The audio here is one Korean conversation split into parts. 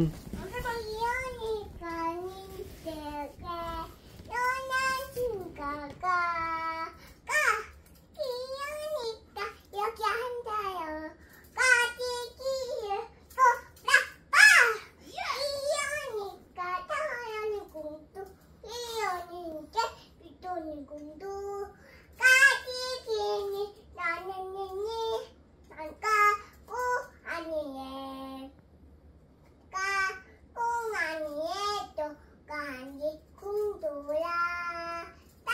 응. 이연이가 님들게 연하신가가 가 이연이가 여기 앉아요 까지기를 또라빠 이연이가 타연이 공도 이연이게 비토니 공도 까지기니 나는 니니 난까고 아니에 까꿍아니에 또 까니 궁돌아 따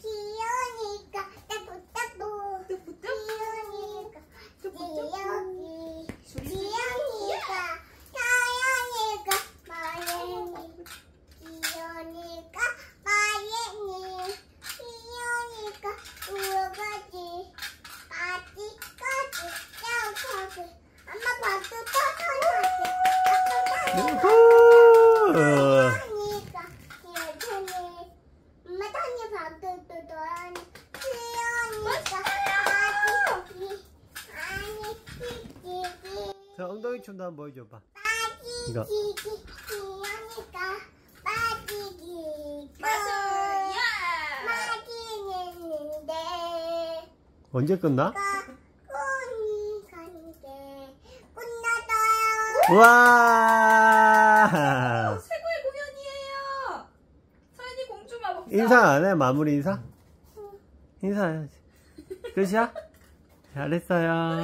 기연이가 따보따보 기연이가 기연이. 기연이가 타연이가 마연이 기연이가 마연이 기연이가 우어가지. 까지까지 짱하지. 엄마 밥도 떠서야지 유후! 하니까 예전에 엄마 타니 밥도 떠더니 수연이가 아기 아니 찌찌기 자, 엉덩이 춤도 한번 보여줘봐. 이거. 빠지기 수연이가 빠지기 마수야! 빠지는데 언제 끝나? 꽃이 간게 끝나다요 와! 최고의 공연이에요. 서연이 공주 마법사. 인사 안 해? 마무리 인사? 인사해야지. 끝이야? 잘했어요.